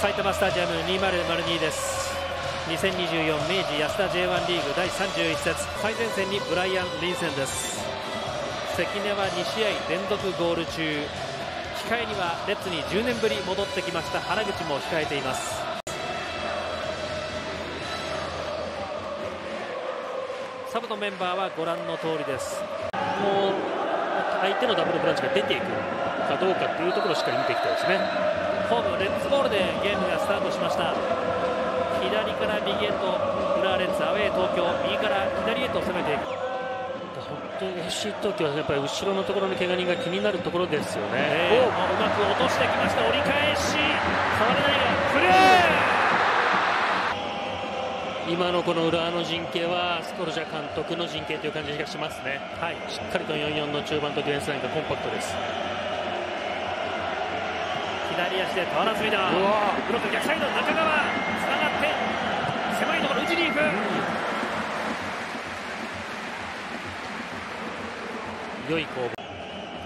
埼玉スタジアム2002です2024明治安田 J1 リーグ第31節最前線にブライアン・リンセンです。関根は2試合連続ゴール中。控えにはレッツに10年ぶり戻ってきました。原口も控えています。サブのメンバーはご覧の通りです。もう相手のダブルブランチが出ていく。かどうかっていうところをしっかり見ていきたいですね。ホームレッツボールでゲームがスタートしました。左から右へと浦和レッズアウェー東京。右から左へと攻めていく。本当に FC 東京はやっぱり後ろのところの怪我人が気になるところですよね、えー、う。まく落としてきました。折り返し触れないがプレー今のこの浦和の陣形はスコルジャ監督の陣形という感じがしますね、はい、しっかりと4-4の中盤とディフェンスラインがコンパクトです左足で俵積みだ。ブロック逆サイド中川つながって狭いところ打ちに行く、良い攻防、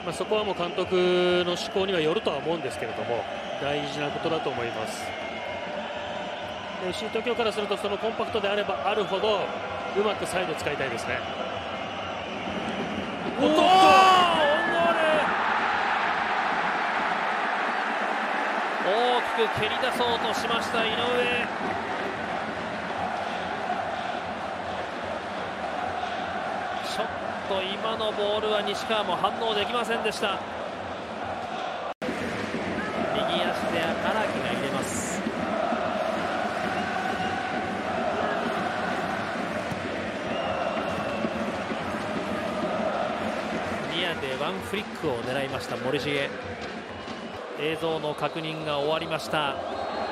まあ、そこはもう監督の思考にはよるとは思うんですけれども大事なことだと思います。FC 東京からするとそのコンパクトであればあるほどうまくサイド使いたいですね。おっと大きく蹴り出そうとしました井上。ちょっと今のボールは西川も反応できませんでした。右足で荒木が入れます。ニアでワンフリックを狙いました森重。映像の確認が終わりました。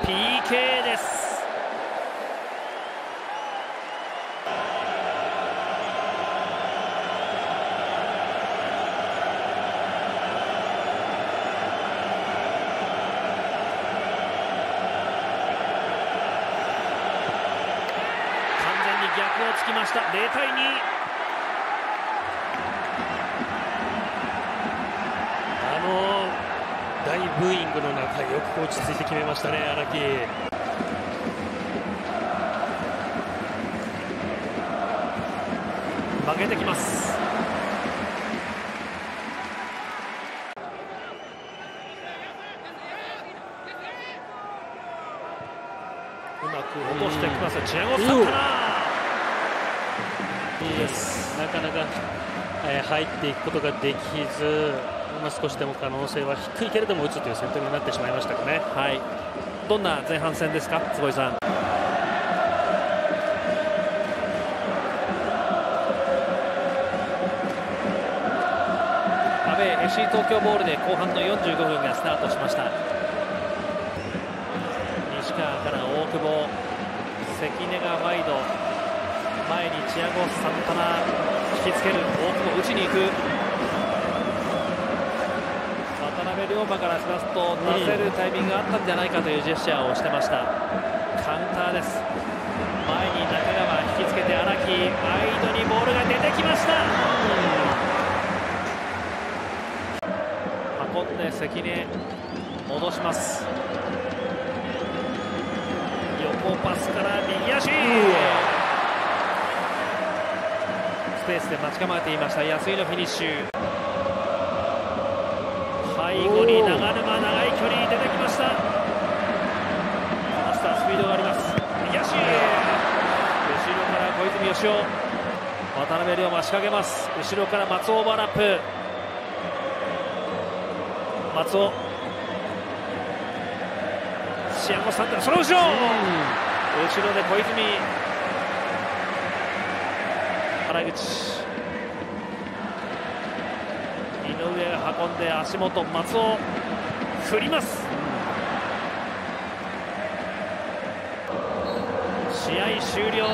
PK です。完全に逆をつきました。0対2あの大ブーイングの中よく落ち着いて決めましたね荒木。曲げてきます。うまく落としてきます。チアゴ・サンタナです。なかなか、えー入っていくことができず、まあ、少しでも可能性は低いけれども打つという選択になってしまいましたかね。はい。どんな前半戦ですか？坪井さん。阿部 FC 東京ボールで後半の45分がスタートしました。西川から大久保関根がワイド。前にチアゴ・サンタナ引きつける。大久保打ちに行く渡辺龍馬からしますと出せるタイミングがあったんじゃないかというジェスチャーをしてました。カウンターです。前に中川引きつけて荒木。ワイドにボールが出てきました。運んで関根戻します。横パスから右足。スペースで待ち構えていました。安井のフィニッシュ。背後に長沼長い距離出てきました。この人はスピードがあります。右足。後ろから小泉義雄。渡辺龍馬仕掛けます。後ろから松尾オーバーラップ。松尾。シアゴサンタその後ろ。後ろで小泉。原口。井上が運んで足元松尾振ります。試合終了。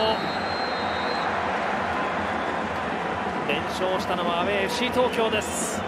連勝したのはアウェー FC 東京です。